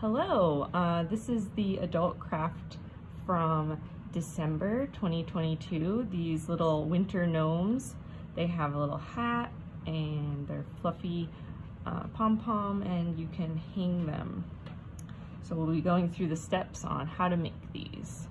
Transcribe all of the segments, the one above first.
Hello, uh, this is the adult craft from December 2022. These little winter gnomes, they have a little hat and they're fluffy uh, pom-pom and you can hang them. So we'll be going through the steps on how to make these.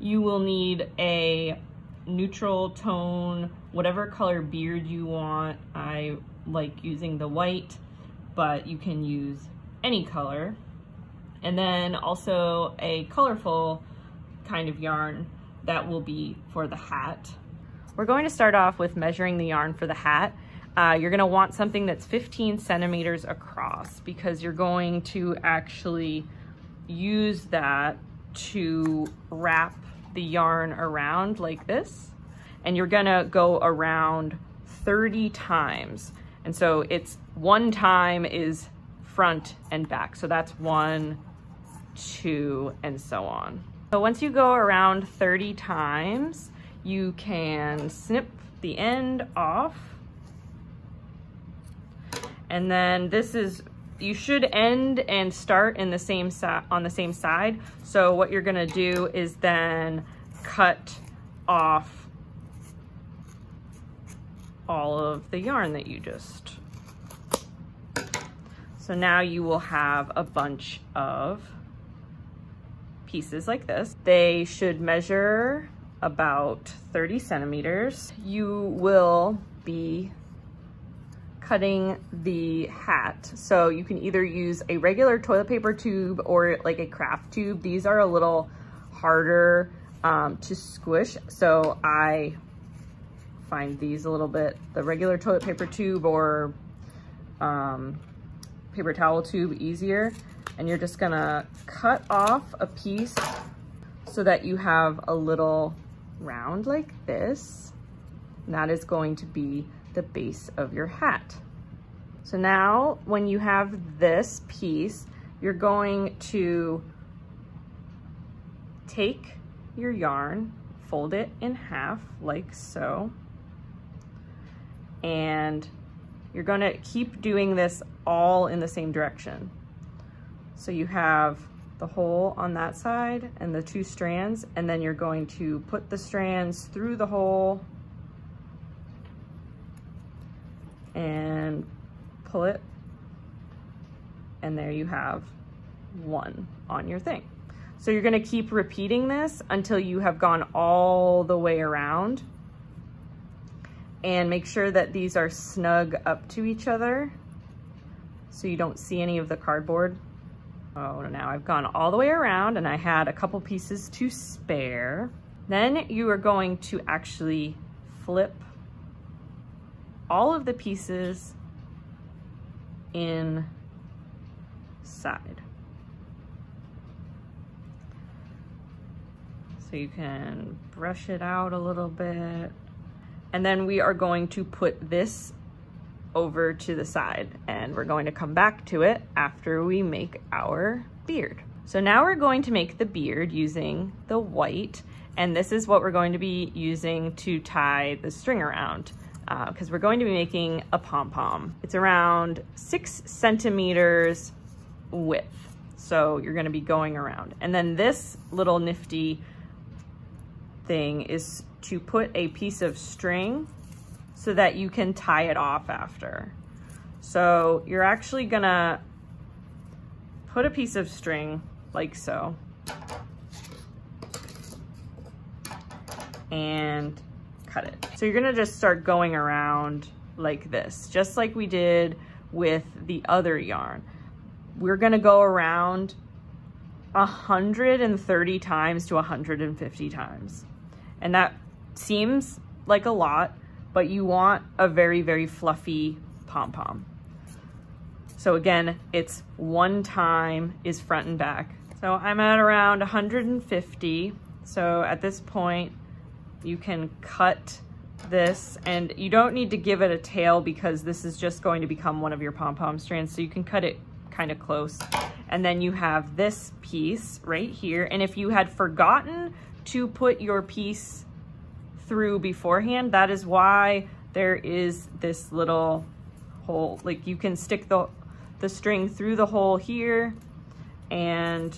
You will need a neutral tone, whatever color beard you want. I like using the white, but you can use any color. And then also a colorful kind of yarn that will be for the hat. We're going to start off with measuring the yarn for the hat. Uh, you're gonna want something that's 15 centimeters across because you're going to actually use that to wrap the yarn around like this. And you're gonna go around 30 times. And so it's one time is front and back. So that's one, two, and so on. So once you go around 30 times, you can snip the end off. And then this is, you should end and start in the same side on the same side. So what you're gonna do is then cut off all of the yarn that you just so now you will have a bunch of pieces like this. They should measure about 30 centimeters. You will be cutting the hat. So you can either use a regular toilet paper tube or like a craft tube. These are a little harder um, to squish. So I find these a little bit, the regular toilet paper tube or um, paper towel tube easier and you're just gonna cut off a piece so that you have a little round like this. And that is going to be the base of your hat. So now when you have this piece, you're going to take your yarn, fold it in half like so, and you're gonna keep doing this all in the same direction. So you have the hole on that side and the two strands, and then you're going to put the strands through the hole and pull it. And there you have one on your thing. So you're gonna keep repeating this until you have gone all the way around and make sure that these are snug up to each other so you don't see any of the cardboard. Oh, now I've gone all the way around and I had a couple pieces to spare. Then you are going to actually flip all of the pieces inside. So you can brush it out a little bit. And then we are going to put this over to the side and we're going to come back to it after we make our beard. So now we're going to make the beard using the white and this is what we're going to be using to tie the string around because uh, we're going to be making a pom-pom. It's around six centimeters width. So you're gonna be going around. And then this little nifty thing is to put a piece of string so that you can tie it off after. So you're actually gonna put a piece of string like so and cut it. So you're gonna just start going around like this, just like we did with the other yarn. We're gonna go around 130 times to 150 times. And that seems like a lot, but you want a very, very fluffy pom-pom. So again, it's one time is front and back. So I'm at around 150. So at this point, you can cut this and you don't need to give it a tail because this is just going to become one of your pom-pom strands. So you can cut it kind of close. And then you have this piece right here. And if you had forgotten to put your piece through beforehand. That is why there is this little hole. Like you can stick the, the string through the hole here and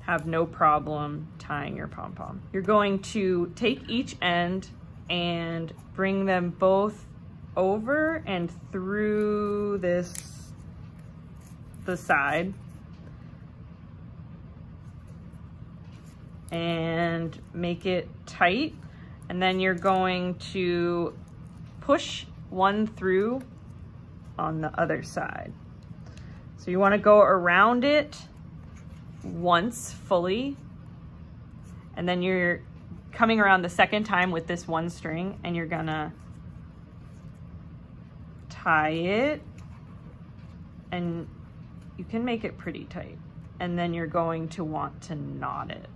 have no problem tying your pom-pom. You're going to take each end and bring them both over and through this, the side. And make it tight. And then you're going to push one through on the other side. So you wanna go around it once fully, and then you're coming around the second time with this one string and you're gonna tie it and you can make it pretty tight and then you're going to want to knot it.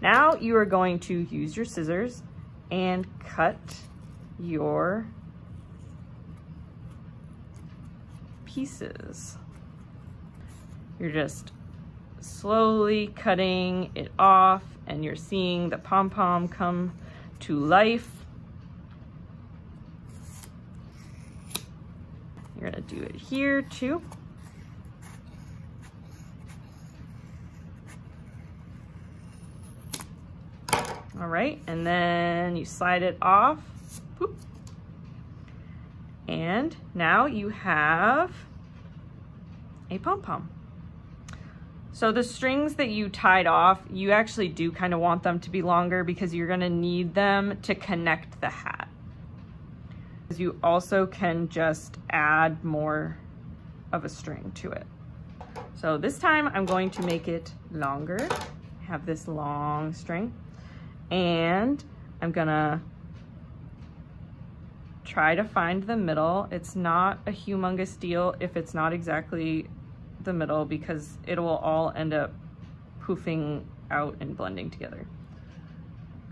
Now you are going to use your scissors and cut your pieces. You're just slowly cutting it off and you're seeing the pom-pom come to life. You're gonna do it here too. All right, and then you slide it off. And now you have a pom-pom. So the strings that you tied off, you actually do kind of want them to be longer because you're gonna need them to connect the hat. You also can just add more of a string to it. So this time I'm going to make it longer, have this long string, and I'm gonna try to find the middle. It's not a humongous deal if it's not exactly the middle because it will all end up poofing out and blending together.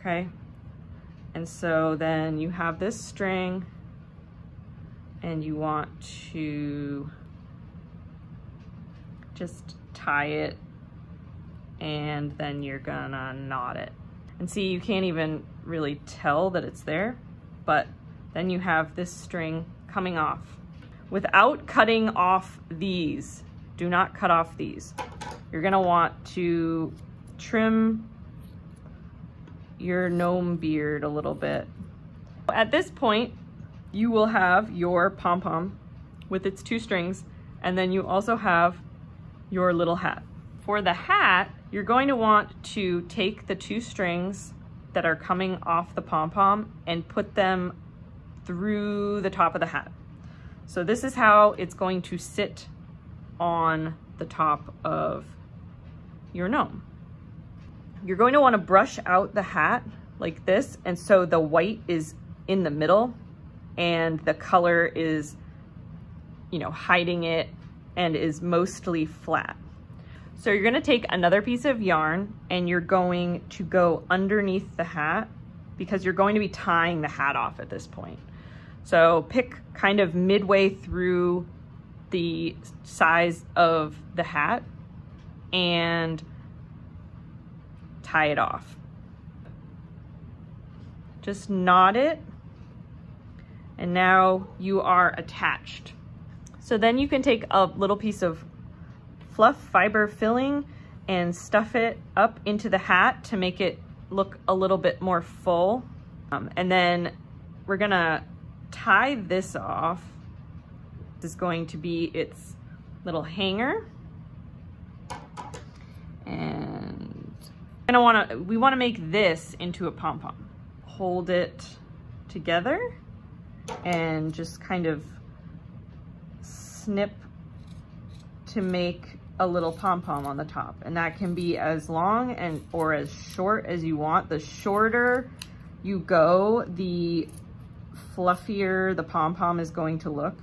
Okay, and so then you have this string and you want to just tie it and then you're gonna knot it. And see, you can't even really tell that it's there, but then you have this string coming off. Without cutting off these, do not cut off these. You're gonna want to trim your gnome beard a little bit. At this point, you will have your pom-pom with its two strings, and then you also have your little hat. For the hat, you're going to want to take the two strings that are coming off the pom-pom and put them through the top of the hat. So this is how it's going to sit on the top of your gnome. You're going to want to brush out the hat like this. And so the white is in the middle and the color is, you know, hiding it and is mostly flat. So you're gonna take another piece of yarn and you're going to go underneath the hat because you're going to be tying the hat off at this point. So pick kind of midway through the size of the hat and tie it off. Just knot it and now you are attached. So then you can take a little piece of fluff fiber filling and stuff it up into the hat to make it look a little bit more full. Um, and then we're gonna tie this off This is going to be its little hanger. And I want to, we want to make this into a pom-pom. Hold it together and just kind of snip to make a little pom-pom on the top. And that can be as long and or as short as you want. The shorter you go, the fluffier the pom-pom is going to look.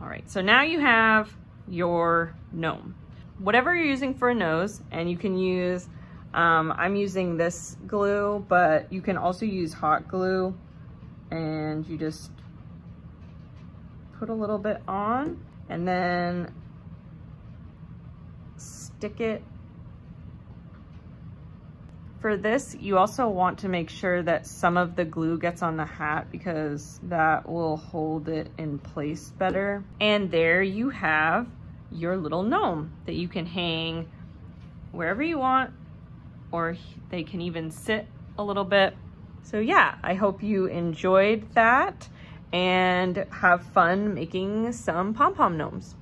All right, so now you have your gnome. Whatever you're using for a nose, and you can use, um, I'm using this glue, but you can also use hot glue, and you just put a little bit on, and then stick it for this, you also want to make sure that some of the glue gets on the hat because that will hold it in place better. And there you have your little gnome that you can hang wherever you want or they can even sit a little bit. So yeah, I hope you enjoyed that and have fun making some pom-pom gnomes.